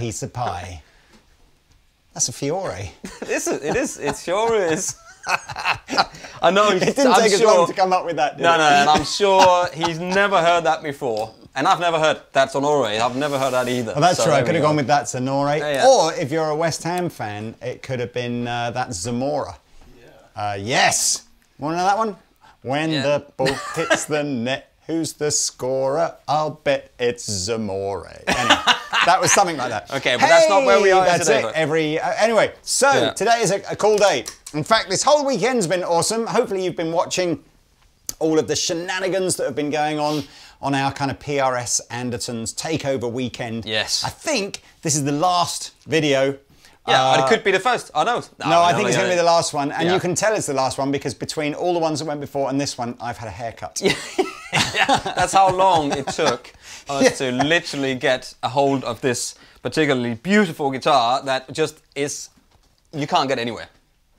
Piece of pie. That's a Fiore. this is, it is, It sure is. I know. It didn't I'm take sure, as long to come up with that. Did No, it? no, and I'm sure he's never heard that before. And I've never heard that's Honore. I've never heard that either. Well, that's So true. I could have go. gone with that Sonore. yeah. Or if you're a West Ham fan, it could have been uh, that Zamora. Uh, yes. Want to know that one? When Yeah. the ball hits the net, who's the scorer? I'll bet it's Zamore. Anyway, that was something like that. Okay, but that's not where we are That's today, it. but- Every uh, anyway. So Yeah. today is a, a cool day. In fact, this whole weekend's been awesome. Hopefully, you've been watching all of the shenanigans that have been going on on our kind of PRS Andertons takeover weekend. Yes. I think this is the last video. Yeah, Uh, it could be the first. I know. no, I think it's going to be the last one, and Yeah. you can tell it's the last one because between all the ones that went before and this one, I've had a haircut. That's how long it took us to literally get a hold of this particularly beautiful guitar that just is you can't get anywhere.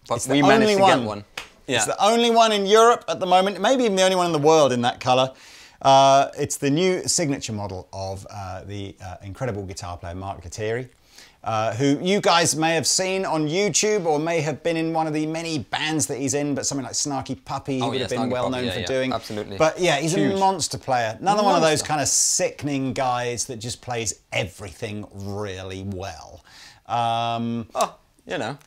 But It's the we managed only to one. get one. Yeah. It's the only one in Europe at the moment, maybe even the only one in the world in that colour. Uh, it's the new signature model of uh, the uh, incredible guitar player Mark Lettieri, uh, who you guys may have seen on YouTube or may have been in one of the many bands that he's in, but something like Snarky Puppy he Oh, would yeah, have been Snarky well Puppy, known yeah, for yeah, doing. absolutely. But yeah, he's a monster player. Another one of those kind of sickening guys that just plays everything really well. Um, oh, you know.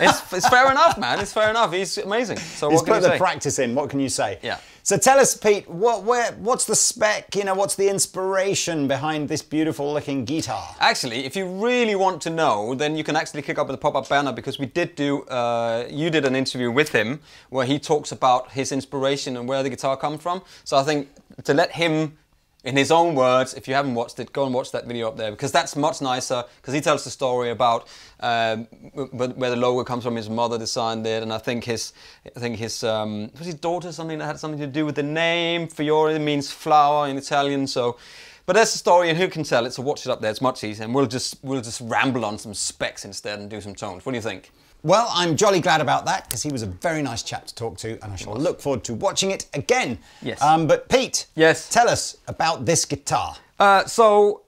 it's, it's fair enough, man. It's fair enough. He's amazing. So He's what can put you the say? practice in. What can you say? Yeah. So tell us, Pete, what, where, what's the spec? You know, what's the inspiration behind this beautiful looking guitar? Actually, if you really want to know, then you can actually click up with the pop-up banner because we did do, uh, you did an interview with him where he talks about his inspiration and where the guitar comes from. So I think to let him, in his own words, if you haven't watched it, go and watch that video up there because that's much nicer because he tells the story about um, where the logo comes from. His mother designed it, and I think his, I think his, um, was his daughter something that had something to do with the name. Fiore means flower in Italian, so. But that's the story, and who can tell it? So watch it up there. It's much easier, and we'll just we'll just ramble on some specs instead and do some tones. What do you think? Well, I'm jolly glad about that because he was a very nice chap to talk to, and I shall look forward to watching it again. Yes. Um, but Pete, Yes. tell us about this guitar. Uh, so,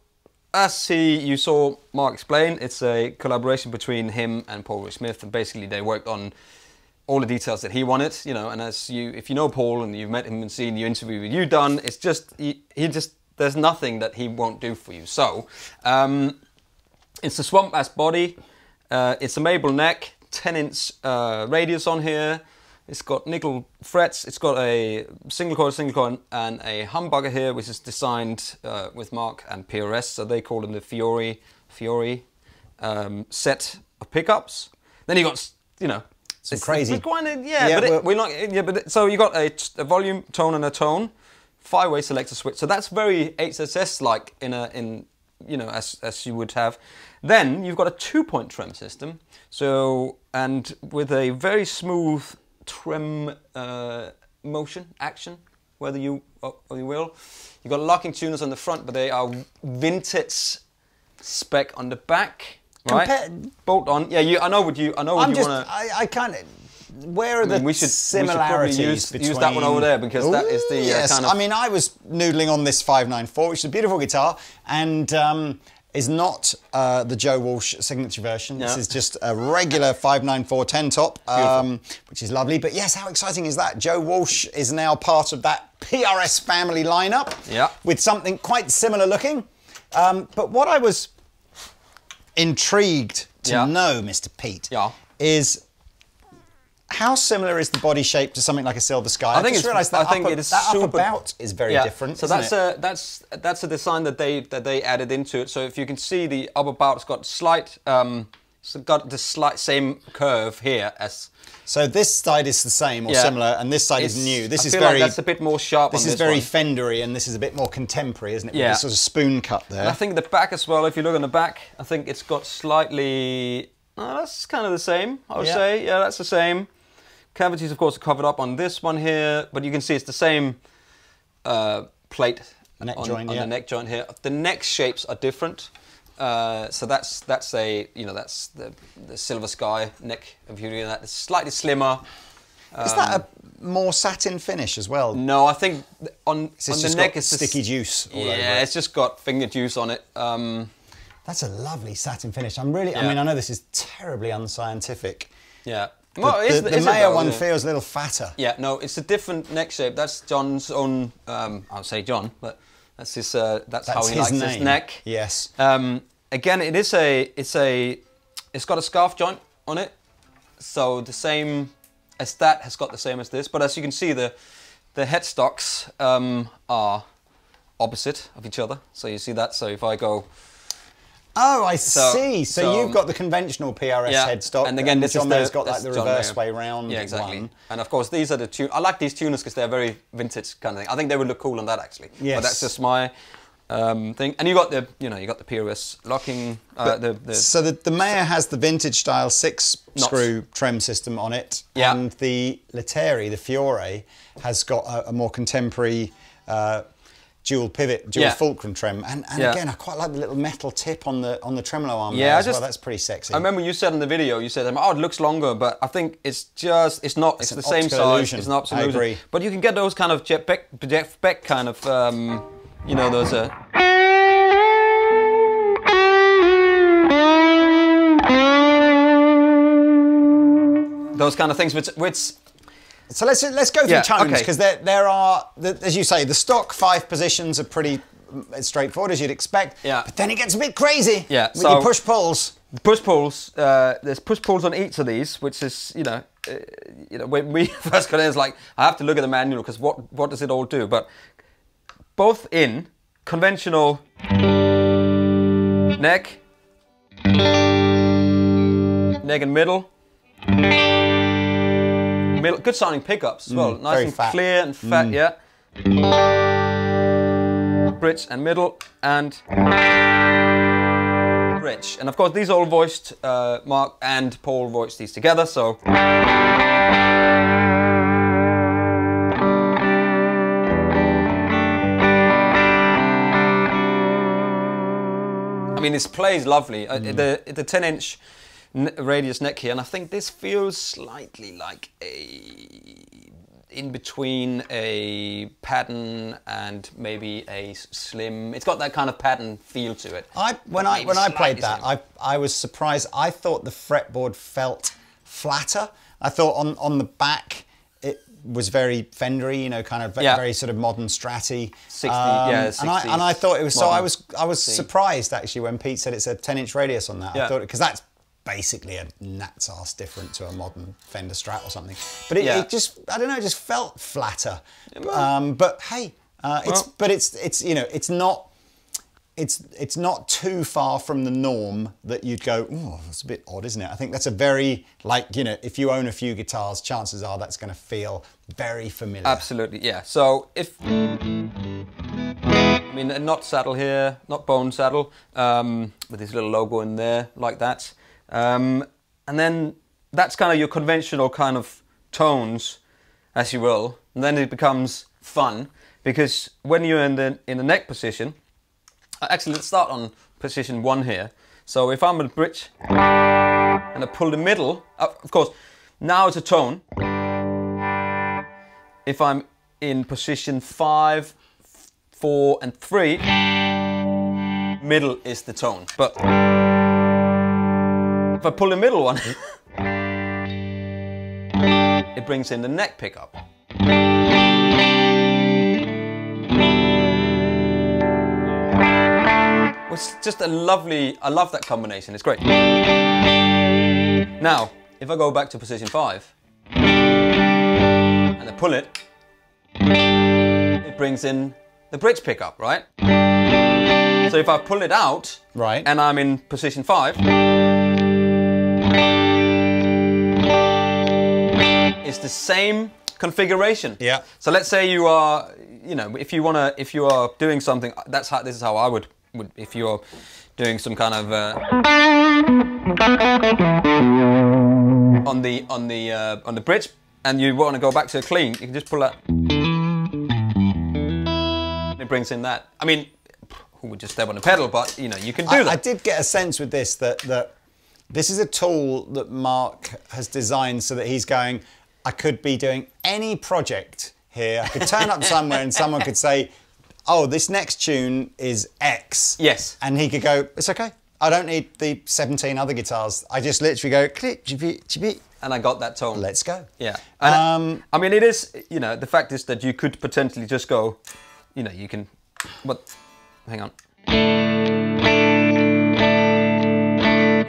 as he you saw Mark explain, it's a collaboration between him and Paul Reed Smith, and basically they worked on all the details that he wanted. You know, and as you if you know Paul and you've met him and seen the interview with you done, it's just he, he just there's nothing that he won't do for you. So, um, it's a swamp ash body. Uh, it's a maple neck, 10 inch uh, radius on here. It's got nickel frets. It's got a single coil, single coil, and a humbucker here, which is designed uh, with Mark and PRS. So they call them the Fiore Fiore um, set of pickups. Then you got, you know, Some it's- crazy- it's quite yeah, Yeah, but it, we're not. Yeah, but it, so you got a, a volume, tone, and a tone. Five-way selector switch. So that's very HSS like in a in you know as as you would have. Then you've got a two-point trem system. So and with a very smooth trem uh, motion action, whether you or you will. You've got locking tuners on the front, but they are vintage spec on the back. Right, Compare- bolt on. Yeah, you. I know what you. I know what I'm you just, want to. I, I can't. Where are the mean, we should- we should probably use- between? use that one over there because that is the, uh, kind of- I mean, I was noodling on this 594, which is a beautiful guitar, and um, is not uh, the Joe Walsh signature version. This is just a regular 59410 top, um, which is lovely. But yes, how exciting is that? Joe Walsh is now part of that PRS family lineup. Yeah. With something quite similar looking. Um, but what I was intrigued to Yeah. know, Mr. Pete, Yeah. is how similar is the body shape to something like a Silver Sky? I think just it's- realised that I think upper, it is that upper super- bout is very different. So that's it? a that's that's a design that they that they added into it. So if you can see the upper bout's got slight um, it's got the slight same curve here as so this side is the same or Yeah. similar, and this side is new. This I is feel very. like that's a bit more sharp. this on is this very one. Fendery, and this is a bit more contemporary, isn't it? With Yeah. this sort of spoon cut there. And I think the back as well. If you look on the back, I think it's got slightly. Oh, that's kind of the same. I would Yeah. say. Yeah, that's the same. Cavities, of course, are covered up on this one here, but you can see it's the same uh, plate Neck on, joint, on yeah. the neck joint here. The neck shapes are different. Uh, so that's that's a you know that's the the silver sky neck of you that it's slightly slimmer. is that a more satin finish as well? No, I think on, It's on the neck it's just- sticky juice all yeah, it. it's just got finger juice on it. Um, That's a lovely satin finish. I'm really. I mean, I know this is terribly unscientific. yeah. The, Well, is- the, the is it one feels a little fatter. Yeah, no, it's a different neck shape. That's John's own. Um, I'll say John, but that's his. Uh, that's, how he his likes name. his neck. Yes. Um, again, it is a. It's a. It's got a scarf joint on it, so the same as that has got the same as this. But as you can see, the the headstocks um, are opposite of each other. So you see that. So if I go Oh, I So- see. So, so- you've got the conventional PRS yeah, headstock, and again, this John is the, Mayer's got like the reverse way round Yeah, exactly. one. And of course, these are the tune. I like these tuners because they're very vintage kind of thing. I think they would look cool on that actually. Yes. But that's just my um, thing. And you got the, you know, you got the PRS locking. Uh, the, the So the, the Mayer has the vintage style six Knots. screw trem system on it, Yeah. and the Lettieri, the Fiore, has got a, a more contemporary uh, dual pivot, dual Yeah. fulcrum trem. And, and Yeah. again, I quite like the little metal tip on the on the tremolo arm. Yeah, as just- well. That's pretty sexy. I remember you said in the video, you said, "Oh, it looks longer," but I think it's just, it's not, it's, an the same size. illusion. It's an optical I illusion. agree. But you can get those kind of Jeff Beck, Jeff Beck kind of, um, you know, those. Uh, those kind of things, which, which So let's let's go through Yeah, tones okay. because there there are the, as you say the stock five positions are pretty mm, straightforward as you'd expect. Yeah. But then it gets a bit crazy. Yeah, With so- your push pulls. push pulls. Uh, there's push pulls on each of these, which is you know, uh, you know when we first got in, it's like I have to look at the manual because what what does it all do? But both in conventional neck, neck and middle. Middle, good sounding pickups as well, nice and fat. clear and fat, yeah. Bridge and middle and Rich. And of course, these are all voiced, uh, Mark and Paul voiced these together, so. I mean, this plays lovely. Uh, the the 10 inch radius neck here, and I think this feels slightly like a in between a pattern and maybe a slim. It's got that kind of pattern feel to it. I when I when I played that, slim. I I was surprised. I thought the fretboard felt flatter. I thought on on the back it was very Fendery, you know, kind of Yeah. very sort of modern stratty. 60, yeah, um, and I and I thought it was so. I was I was surprised actually when Pete said it's a 10 inch radius on that. I Yeah. thought because that's basically a gnat's ass different to a modern Fender Strat or something. But it, Yeah. it just I don't know, it just felt flatter. Um, but hey, uh, it's Well- but it's it's you know it's not it's it's not too far from the norm that you'd go, oh, that's a bit odd, isn't it? I think that's a very like you know, if you own a few guitars, chances are that's going to feel very familiar. Absolutely, yeah. So if I mean, a not saddle here, not bone saddle, um, with this little logo in there, like that, um, and then that's kind of your conventional kind of tones, as you will, and then it becomes fun because when you're in the in the neck position, actually let's start on position one here. So if I'm a bridge and I pull the middle, uh, of course, now it's a tone if I'm in position five, four, and three, middle is the tone. But if I pull the middle one, it brings in the neck pickup. It's just a lovely, I love that combination, it's great. Now, if I go back to position five, and I pull it, it brings in the bridge pickup, right? So if I pull it out, Right. and I'm in position five, it's the same configuration. Yeah. So let's say you are, you know, if you wanna, if you are doing something, that's how this is how I would, would if you're doing some kind of uh, on the on the uh, on the bridge, and you want to go back to a clean, you can just pull that. It brings in that. I mean, who would just step on the pedal? But you know, you can do I, that. I did get a sense with this that that this is a tool that Mark has designed so that he's going. I could be doing any project here. I could turn up somewhere and someone could say, "Oh, this next tune is X." Yes. and he could go, "It's okay. I don't need the 17 other guitars. I just literally go click, chibi, chibi. And I got that tone. Let's go." Yeah. And I- Um, I mean, it is, you know, the fact is that you could potentially just go, you know, you can, but, hang on.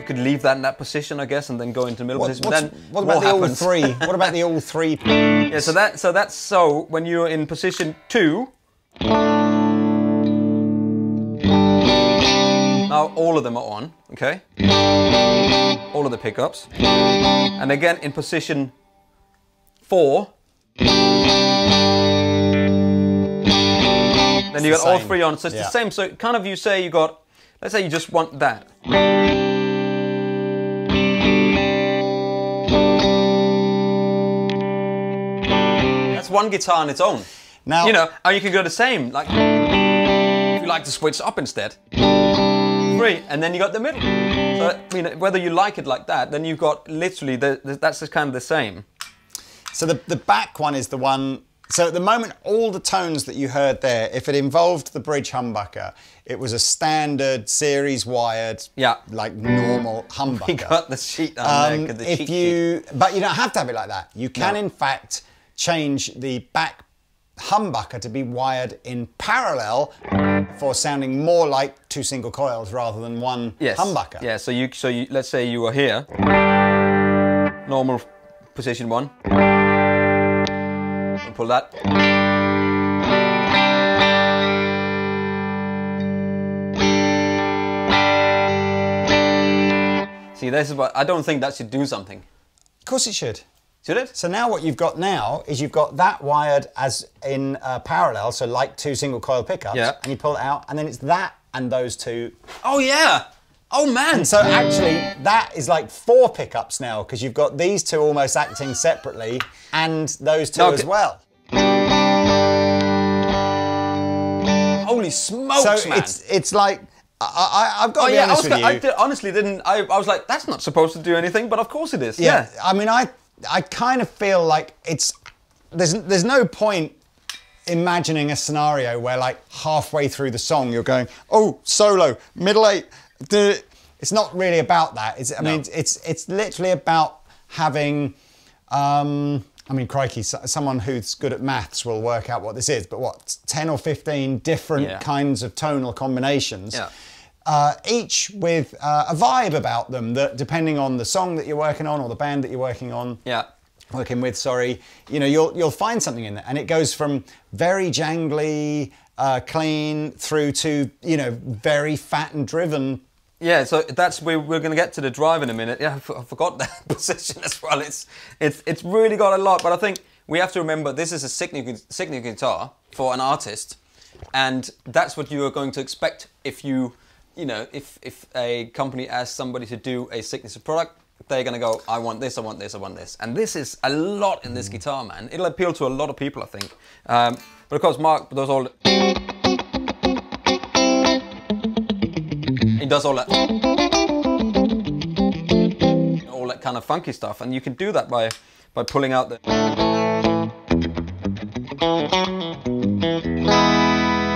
You could leave that in that position, I guess, and then go into middle What, position. then what about the all three? What about the all three? Yeah, so that so that's so when you're in position two. Now all of them are on, okay? All of the pickups. And again in position four. Then you the got all three on, so it's Yeah. the same. So kind of you say you got, let's say you just want that. One guitar on its own. Now- you know, and you can go the same. Like, if you like to switch up instead, three, and then you got the middle. So, I mean, whether you like it like that, then you've got literally the, the, that's just kind of the same. So the, the back one is the one. So at the moment, all the tones that you heard there, if it involved the bridge humbucker, it was a standard series wired, Yeah. like normal humbucker. You got the sheet on Um, there. the if cheat sheet. you, but you don't have to have it like that. You can, No. in fact, change the back humbucker to be wired in parallel for sounding more like two single coils rather than one yes. humbucker. Yeah. So you so you let's say you were here, normal position one. And pull that. See, this is what I don't think that should do something. Of course, it should. Should it? So now what you've got now is you've got that wired as in uh, parallel, so like two single coil pickups, Yeah. and you pull it out, and then it's that and those two. Oh yeah. Oh man. So actually, that is like four pickups now because you've got these two almost acting separately, and those two Okay. as well. Holy smokes, So man. it's it's like I, I, I've got Oh to be yeah, I, honest was, with you. I did, honestly didn't. I, I was like, that's not supposed to do anything, but of course it is. yeah, I mean, I I kind of feel like it's there's there's no point imagining a scenario where like halfway through the song you're going, oh, solo, middle eight. duh." It's not really about that. It's I No. mean, it's it's literally about having. Um, I mean, crikey, someone who's good at maths will work out what this is. But what, ten or fifteen different Yeah. kinds of tonal combinations Yeah. Uh, each with uh, a vibe about them that depending on the song that you're working on or the band that you're working on Yeah. working with sorry you know you'll you'll find something in there and it goes from very jangly uh, clean through to you know very fat and driven Yeah, so that's we we're going to get to the drive in a minute. Yeah, I f- I forgot that position as well. It's it's it's really got a lot, but I think we have to remember this is a signature signature guitar for an artist, and that's what you are going to expect if you you know if if a company asks somebody to do a signature product. They're gonna go. I want this. I want this. I want this. And this is a lot in this guitar, man. It'll appeal to a lot of people, I think. Um, but of course, Mark does all. He does all that, all that kind of funky stuff, and you can do that by by pulling out the.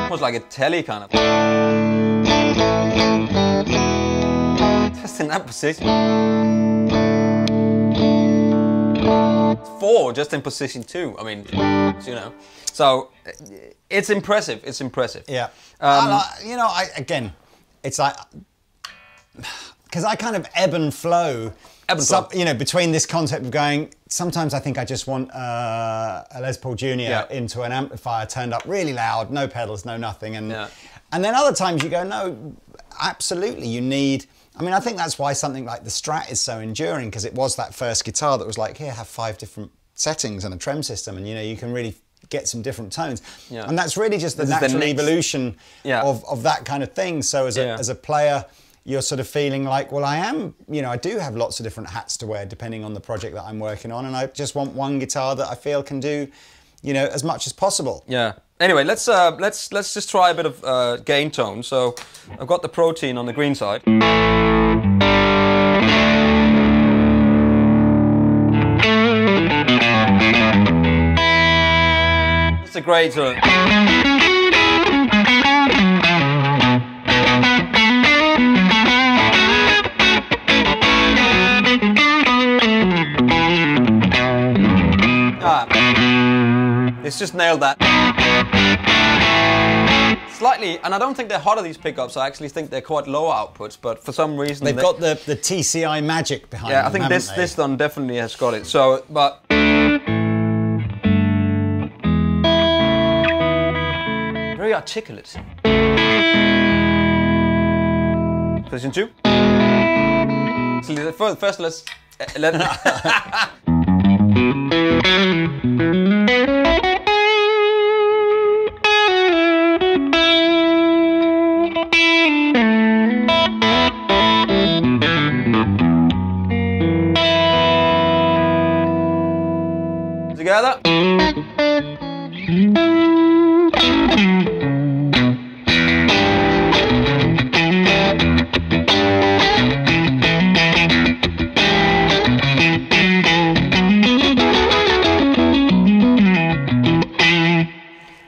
Almost like a telly kind of. Just in that position. Four, just in position two. I mean, you know. So it's impressive. It's impressive. yeah Um, like- you know I again it's like because I kind of ebb and flow Ebb and some- flow. you know between this concept of going sometimes I think I just want uh, a Les Paul Jr. Yeah. into an amplifier turned up really loud no pedals no nothing and Yeah. and then other times you go no absolutely you need I mean I think that's why something like the Strat is so enduring because it was that first guitar that was like here have five different settings and a trem system and you know you can really get some different tones Yeah. and that's really just the This is the natural next- evolution Yeah. of, of that kind of thing. So as a, Yeah. as a player, you're sort of feeling like, well, I am, you know, I do have lots of different hats to wear depending on the project that I'm working on, and I just want one guitar that I feel can do, you know, as much as possible. Yeah. Anyway, let's uh, let's let's just try a bit of uh, gain tone. So I've got the protein on the green side. It's a great. tone. It's just nailed that. Slightly, and I don't think they're hotter these pickups. I actually think they're quite lower outputs, but for some reason They've they- got the, the TCI magic behind yeah, I think this they? this one definitely has got it. So, but very articulate. Position two. So first let's uh, let.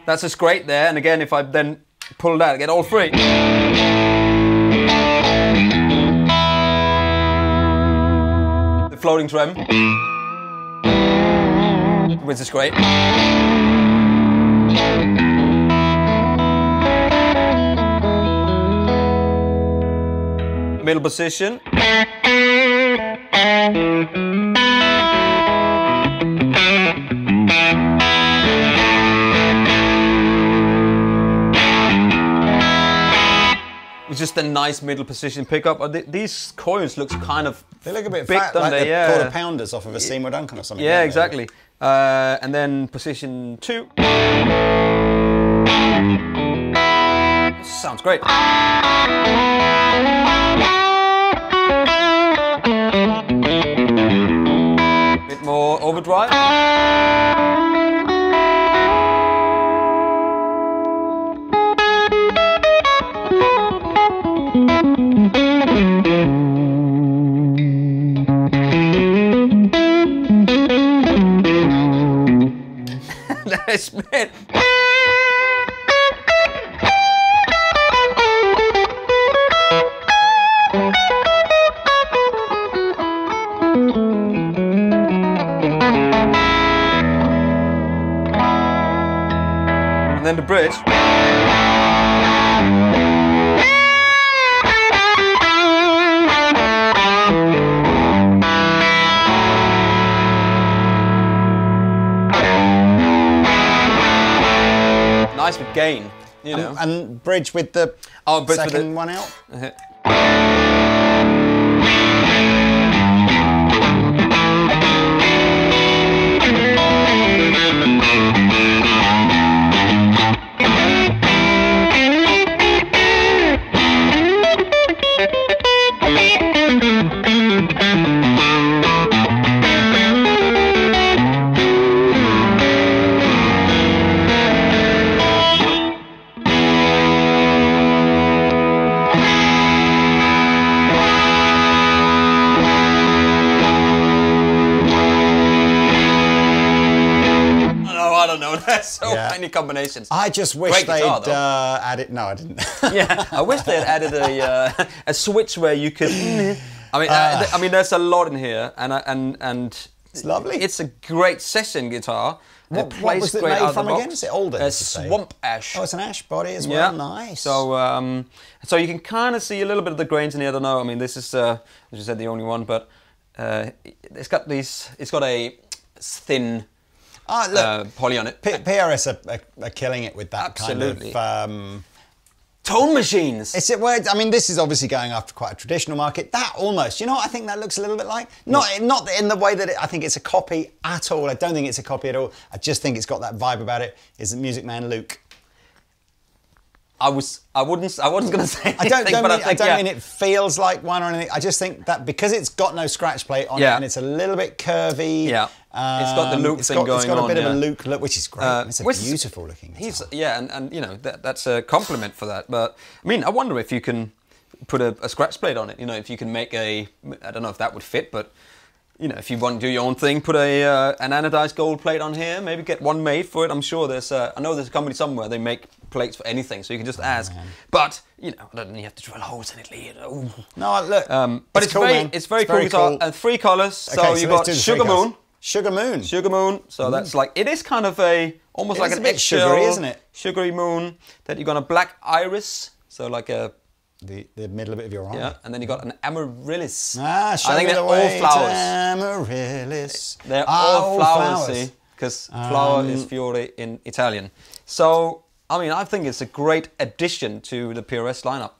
That's just great there. And again, if I then pull that, I get all three. The floating trem, which is great. Middle position. It's just a nice middle position pickup. Uh, th- These coins looks kind of They look a bit big, fat, don't like they? the Yeah. quarter pounders off of a Seymour Duncan or something. Yeah, exactly. Uh, and then position two. Sounds great. Bit more overdrive. That's you know. And bridge with the Oh, bridge second the- one out. Uh-huh. Combinations. I just wish Great they'd guitar, uh, added. No, I didn't. yeah, I wish they had added a uh, a switch where you could. I mean, uh, Ah. I mean, there's a lot in here, and I- and and It's lovely. It's a great session guitar. What- it what was it great made from again? Is it older, Uh, swamp ash. oh, it's an ash body as yeah, well. Nice. So, um, so you can kind of see a little bit of the grains in here. I don't know. I mean, this is, uh, as you said, the only one, but uh, it's got these. It's got a thin ah, look, uh, poly on it. P- PRS are, are, are killing it with that Absolutely. kind of. Um, Tone machines. It's it. Well, I mean, this is obviously going after quite a traditional market. That almost, you know, what I think that looks a little bit like not not in the way that it, I think it's a copy at all. I don't think it's a copy at all. I just think it's got that vibe about it. Is the Music Man Luke? I was. I wouldn't. I wasn't going to say. I don't, don't mean, I I, don't yeah. mean it feels like one or anything. I just think that because it's got no scratch plate on it and it's a little bit curvy. Yeah. It's got the um, Luke it's thing got, It's going got a bit on, of a. Luke look, which is great. Uh, it's a beautiful looking. He's yeah, and, and you know that, that's a compliment for that. But I mean, I wonder if you can put a, a scratch plate on it. You know, if you can make a, I don't know if that would fit, but you know, if you want to do your own thing, put a uh, an anodized gold plate on here. Maybe get one made for it. I'm sure there's. Uh, I know there's a company somewhere they make plates for anything, so you can just ask. But you know, then you have to drill holes in it. You know. No, look. Um, but it's, cool, very, man. it's very cool and three colors. So Okay, you've let's got do Sugar. Moon, Sugar Moon. Sugar Moon. So that's like it is kind of a almost It like an a bit eggshell, sugary, isn't it? Sugary moon. Then you got a black iris. So like a the, the middle bit of your arm. yeah, and then you got an amaryllis. Ah, show I think they're the all flowers. Amaryllis. They're Ah, all flowers, because flower Um, is fiore in Italian. So, I mean, I think it's a great addition to the PRS lineup.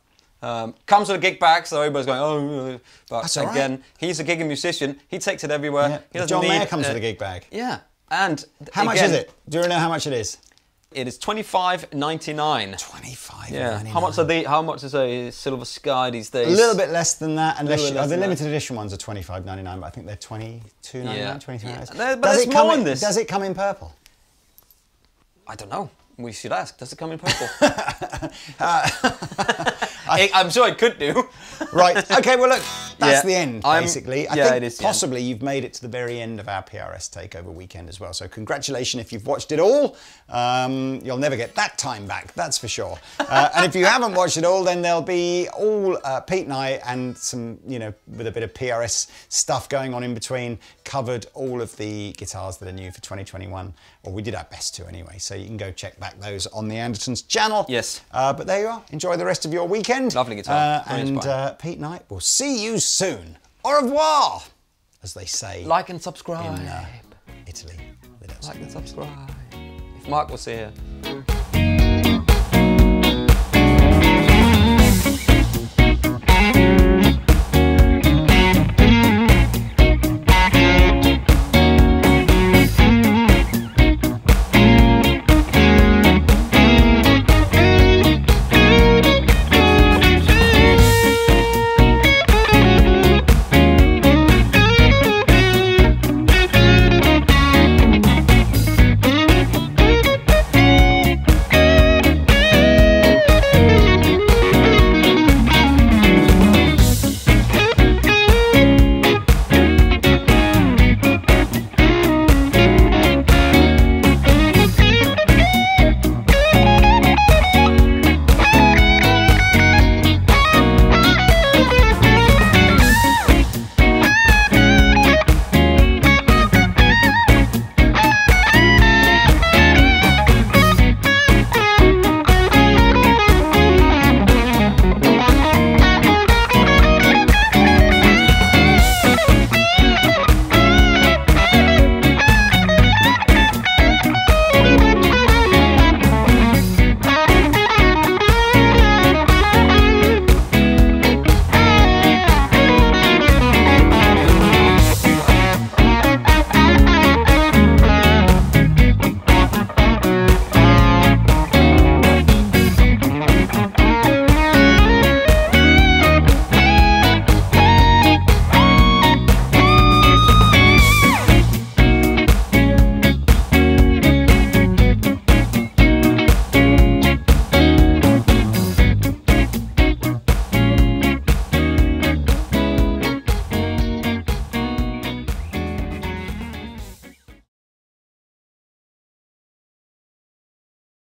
Um, comes with a gig bag, so everybody's going, oh, but That's all right. again, he's a gigging musician. He takes it everywhere. Yeah. He doesn't John need, Mayer comes uh, with a gig bag. Yeah, and How much is it? Do you know how much it is? It is twenty five ninety nine. Twenty-five. Yeah. How much are the? How much is a silver sky these days? A little bit less than that, unless you, oh, the than that. limited edition ones are twenty-five ninety-nine, but I think they're twenty-two ninety-nine, Yeah. twenty-three Yeah. but Does there's it come more in, this. Does it come in purple? I don't know. We should ask. Does it come in purple? Uh, I, I'm sure it could do. Right. Okay. Well, look, that's Yeah, the end. I'm- Basically, I yeah, think it is possibly you've made it to the very end of our PRS takeover weekend as well. So congratulations if you've watched it all. Um, you'll never get that time back, that's for sure. Uh, and if you haven't watched it all, then there'll be all uh, Pete and I and some, you know, with a bit of PRS stuff going on in between, covered all of the guitars that are new for 2021. Or we did our best to anyway. So you can go check back those on the Andertons channel. Yes. Uh, but there you are. Enjoy the rest of your weekend. Lovely guitar. Uh, and. Uh, Pete Knight We'll see you soon. Au revoir, as they say Like and subscribe. in uh, Italy. They don't say like and subscribe. If Mark was here.